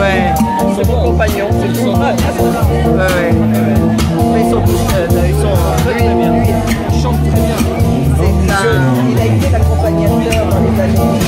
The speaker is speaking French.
Ouais. C'est mon compagnon, c'est son Ouais, ouais. Mais ils sont, euh, ils sont très, très bien. Ils chantent très bien. Il a été l'accompagnateur dans les années